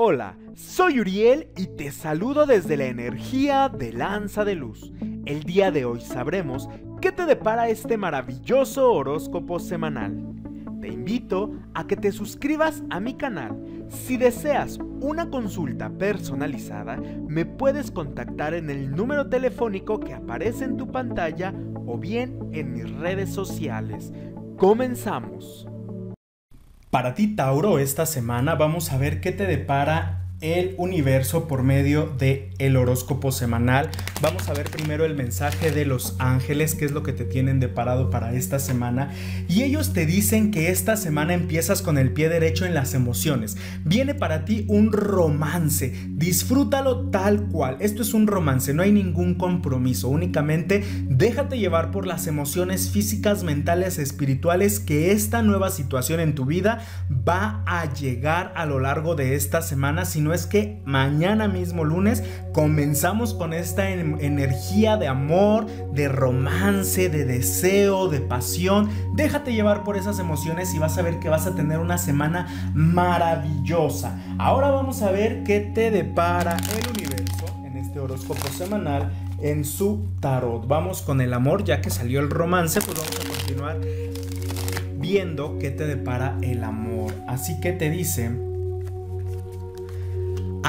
Hola, soy Uriel y te saludo desde la energía de Lanza de Luz. El día de hoy sabremos qué te depara este maravilloso horóscopo semanal. Te invito a que te suscribas a mi canal. Si deseas una consulta personalizada, me puedes contactar en el número telefónico que aparece en tu pantalla o bien en mis redes sociales. Comenzamos. Para ti, Tauro, esta semana. Vamos a ver qué te depara el universo por medio de el horóscopo semanal. Vamos a ver primero el mensaje de los ángeles, qué es lo que te tienen deparado para esta semana. Y ellos te dicen que esta semana empiezas con el pie derecho en las emociones. Viene para ti un romance. Disfrútalo tal cual. Esto es un romance, no hay ningún compromiso. Únicamente déjate llevar por las emociones físicas, mentales, espirituales que esta nueva situación en tu vida va a llegar a lo largo de esta semana. Es que mañana mismo lunes comenzamos con esta energía de amor, de romance, de deseo, de pasión. Déjate llevar por esas emociones y vas a ver que vas a tener una semana maravillosa. Ahora vamos a ver qué te depara el universo en este horóscopo semanal en su tarot. Vamos con el amor, ya que salió el romance, pues vamos a continuar viendo qué te depara el amor. Así que te dice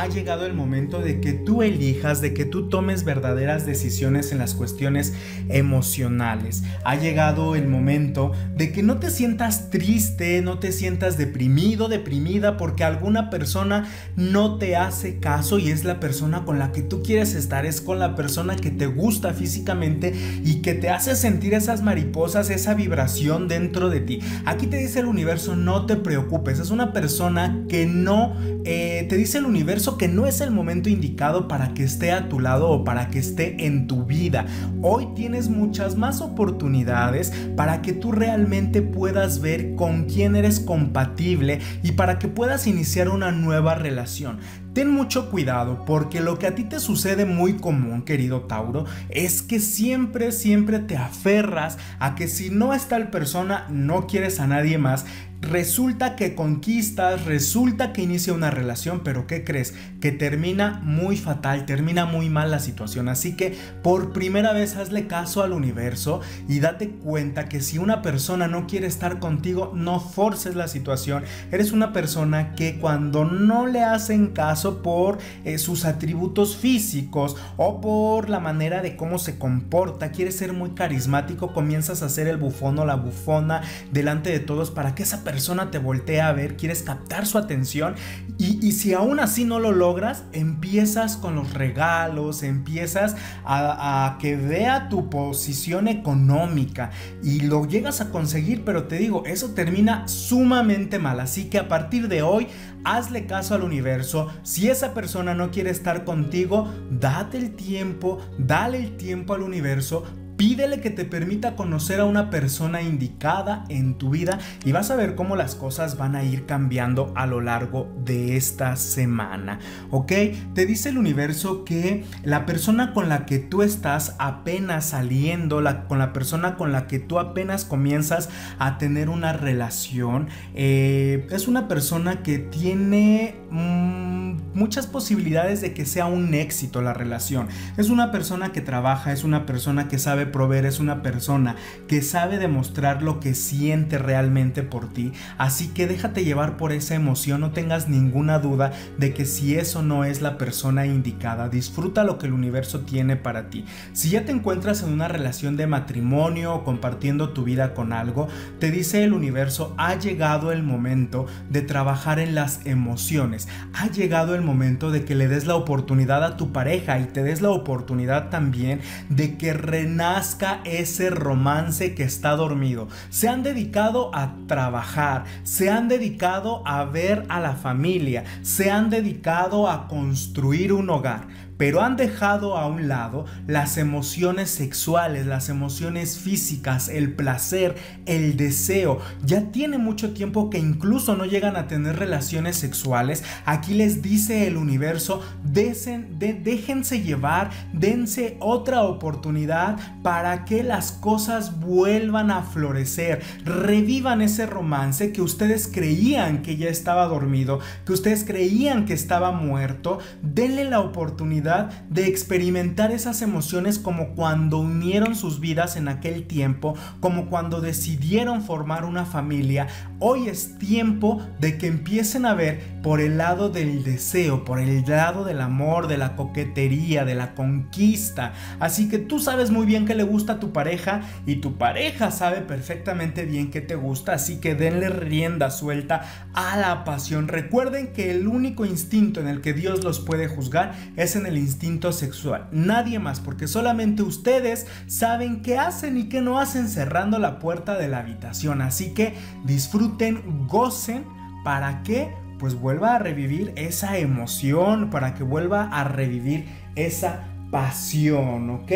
ha llegado el momento de que tú elijas, de que tú tomes verdaderas decisiones en las cuestiones emocionales. Ha llegado el momento de que no te sientas triste, no te sientas deprimido, deprimida porque alguna persona no te hace caso y es la persona con la que tú quieres estar, es con la persona que te gusta físicamente y que te hace sentir esas mariposas, esa vibración dentro de ti. Aquí te dice el universo, no te preocupes, es una persona que no, eh, te dice el universo, que no es el momento indicado para que esté a tu lado o para que esté en tu vida. Hoy tienes muchas más oportunidades para que tú realmente puedas ver con quién eres compatible y para que puedas iniciar una nueva relación. Ten mucho cuidado porque lo que a ti te sucede muy común, querido Tauro, es que siempre, siempre te aferras a que si no está el persona, no quieres a nadie más resulta que conquistas, resulta que inicia una relación, pero ¿qué crees? Que termina muy fatal, termina muy mal la situación. Así que por primera vez hazle caso al universo y date cuenta que si una persona no quiere estar contigo, no forces la situación. Eres una persona que cuando no le hacen caso por eh, sus atributos físicos o por la manera de cómo se comporta, quieres ser muy carismático, comienzas a ser el bufón o la bufona delante de todos para que esa persona te voltea a ver, quieres captar su atención y, si aún así no lo logras, empiezas con los regalos, empiezas a, que vea tu posición económica y lo llegas a conseguir, pero te digo, eso termina sumamente mal. Así que a partir de hoy, hazle caso al universo. Si esa persona no quiere estar contigo, date el tiempo, dale el tiempo al universo Pídele que te permita conocer a una persona indicada en tu vida y vas a ver cómo las cosas van a ir cambiando a lo largo de esta semana. ¿Ok? Te dice el universo que la persona con la que tú estás apenas saliendo, con la persona con la que tú apenas comienzas a tener una relación, eh, es una persona que tiene... Mm, muchas posibilidades de que sea un éxito la relación. Es una persona que trabaja, es una persona que sabe proveer, es una persona que sabe demostrar lo que siente realmente por ti. Así que déjate llevar por esa emoción, no tengas ninguna duda de que si eso no es la persona indicada, disfruta lo que el universo tiene para ti. Si ya te encuentras en una relación de matrimonio o compartiendo tu vida con algo, te dice el universo, ha llegado el momento de trabajar en las emociones, ha llegado el momento de que le des la oportunidad a tu pareja y te des la oportunidad también de que renazca ese romance que está dormido. Se han dedicado a trabajar, se han dedicado a ver a la familia, se han dedicado a construir un hogar pero han dejado a un lado las emociones sexuales, las emociones físicas, el placer, el deseo. Ya tiene mucho tiempo que incluso no llegan a tener relaciones sexuales. Aquí les dice el universo, déjense llevar, dense otra oportunidad para que las cosas vuelvan a florecer. Revivan ese romance que ustedes creían que ya estaba dormido, que ustedes creían que estaba muerto. Denle la oportunidad de experimentar esas emociones como cuando unieron sus vidas en aquel tiempo, como cuando decidieron formar una familia. Hoy es tiempo de que empiecen a ver por el lado del deseo, por el lado del amor, de la coquetería, de la conquista. Así que tú sabes muy bien que le gusta a tu pareja y tu pareja sabe perfectamente bien que te gusta, así que denle rienda suelta a la pasión. Recuerden que el único instinto en el que Dios los puede juzgar es en el instinto sexual. Nadie más, porque solamente ustedes saben qué hacen y qué no hacen cerrando la puerta de la habitación. Así que disfruten, gocen para que pues vuelva a revivir esa emoción, para que vuelva a revivir esa pasión, ¿ok?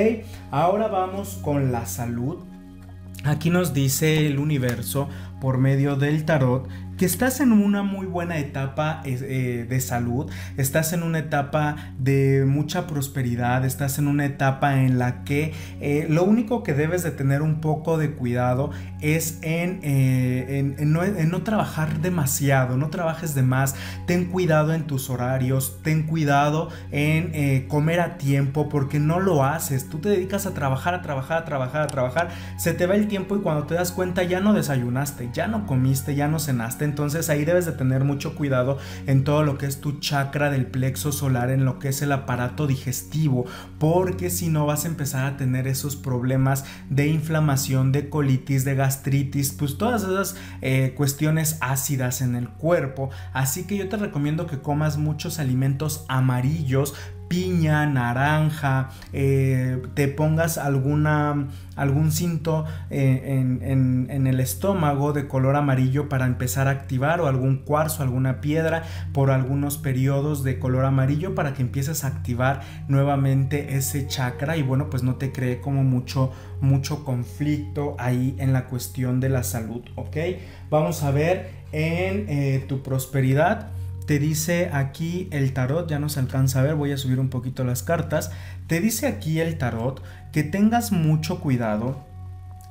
Ahora vamos con la salud. Aquí nos dice el universo por medio del tarot que estás en una muy buena etapa eh, de salud, estás en una etapa de mucha prosperidad, estás en una etapa en la que eh, lo único que debes de tener un poco de cuidado es eh, en, no, en, no, trabajar demasiado, no trabajes de más, ten cuidado en tus horarios, ten cuidado en comer a tiempo porque no lo haces, tú te dedicas a trabajar, a trabajar, a trabajar, a trabajar, se te va el tiempo y cuando te das cuenta ya no desayunaste, ya no comiste, ya no cenaste, entonces ahí debes de tener mucho cuidado en todo lo que es tu chakra del plexo solar, en lo que es el aparato digestivo, porque si no vas a empezar a tener esos problemas de inflamación, de colitis, de gastritis, pues todas esas eh, cuestiones ácidas en el cuerpo. Así que yo te recomiendo que comas muchos alimentos amarillos, piña, naranja, eh, te pongas alguna, algún cinto eh, en, en, el estómago de color amarillo para empezar a activar o algún cuarzo, alguna piedra por algunos periodos de color amarillo para que empieces a activar nuevamente ese chakra y bueno pues no te cree como mucho mucho conflicto ahí en la cuestión de la salud, ¿ok? Vamos a ver en eh, tu prosperidad te dice aquí el tarot, ya no se alcanza a ver, voy a subir un poquito las cartas, te dice aquí el tarot que tengas mucho cuidado.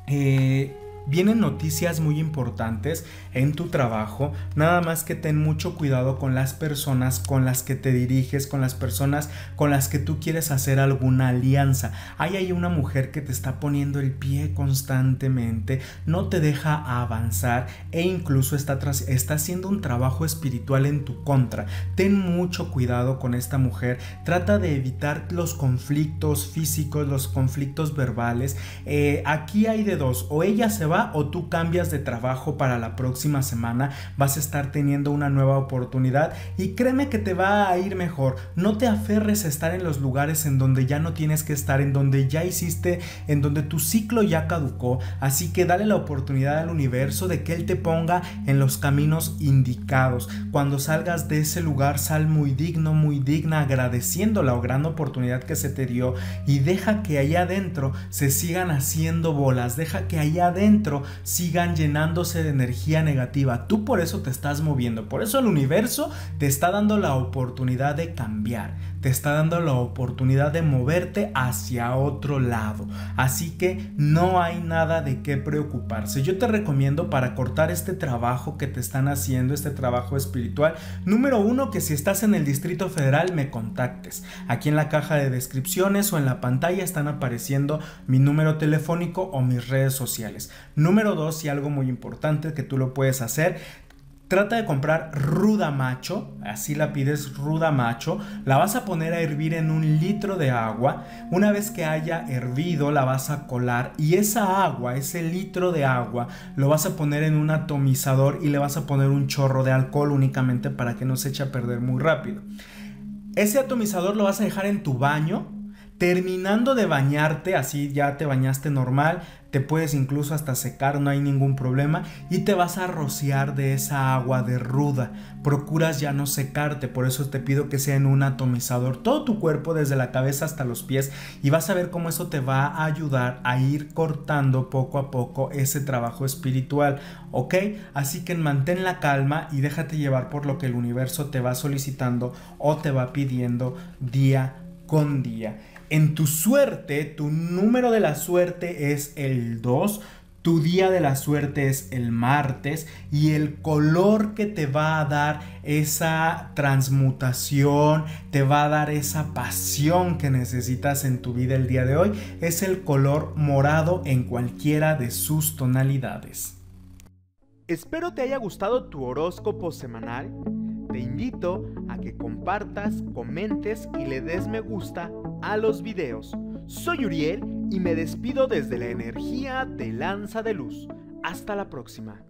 Eh, vienen noticias muy importantes en tu trabajo, nada más que ten mucho cuidado con las personas con las que te diriges, con las personas con las que tú quieres hacer alguna alianza. Hay ahí una mujer que te está poniendo el pie constantemente, no te deja avanzar e incluso está, está haciendo un trabajo espiritual en tu contra. Ten mucho cuidado con esta mujer, trata de evitar los conflictos físicos, los conflictos verbales. Eh, aquí hay de dos, o ella se va o tú cambias de trabajo para la próxima semana, vas a estar teniendo una nueva oportunidad y créeme que te va a ir mejor. No te aferres a estar en los lugares en donde ya no tienes que estar, en donde ya hiciste, en donde tu ciclo ya caducó. Así que dale la oportunidad al universo de que Él te ponga en los caminos indicados. Cuando salgas de ese lugar, sal muy digno, muy digna, agradeciendo la gran oportunidad que se te dio y deja que allá adentro se sigan haciendo bolas, deja que allá adentro sigan llenándose de energía negativa. Tú por eso te estás moviendo, por eso el universo te está dando la oportunidad de cambiar, te está dando la oportunidad de moverte hacia otro lado. Así que no hay nada de qué preocuparse. Yo te recomiendo para cortar este trabajo que te están haciendo, este trabajo espiritual, número uno, que si estás en el Distrito Federal me contactes. Aquí en la caja de descripciones o en la pantalla están apareciendo mi número telefónico o mis redes sociales. Número dos, y algo muy importante que tú lo puedes hacer, Trata de comprar ruda macho, así la pides ruda macho, la vas a poner a hervir en un litro de agua, una vez que haya hervido la vas a colar y esa agua, ese litro de agua, lo vas a poner en un atomizador y le vas a poner un chorro de alcohol únicamente para que no se eche a perder muy rápido. Ese atomizador lo vas a dejar en tu baño, terminando de bañarte, así ya te bañaste normal, te puedes incluso hasta secar, no hay ningún problema y te vas a rociar de esa agua de ruda. Procuras ya no secarte, por eso te pido que sea en un atomizador todo tu cuerpo desde la cabeza hasta los pies y vas a ver cómo eso te va a ayudar a ir cortando poco a poco ese trabajo espiritual, ¿ok? Así que mantén la calma y déjate llevar por lo que el universo te va solicitando o te va pidiendo día con día. En tu suerte, tu número de la suerte es el 2. Tu día de la suerte es el martes y el color que te va a dar esa transmutación, te va a dar esa pasión que necesitas en tu vida el día de hoy es el color morado en cualquiera de sus tonalidades. Espero te haya gustado tu horóscopo semanal. Te invito a que compartas, comentes y le des me gusta a los videos. Soy Uriel y me despido desde la energía de Lanza de Luz. Hasta la próxima.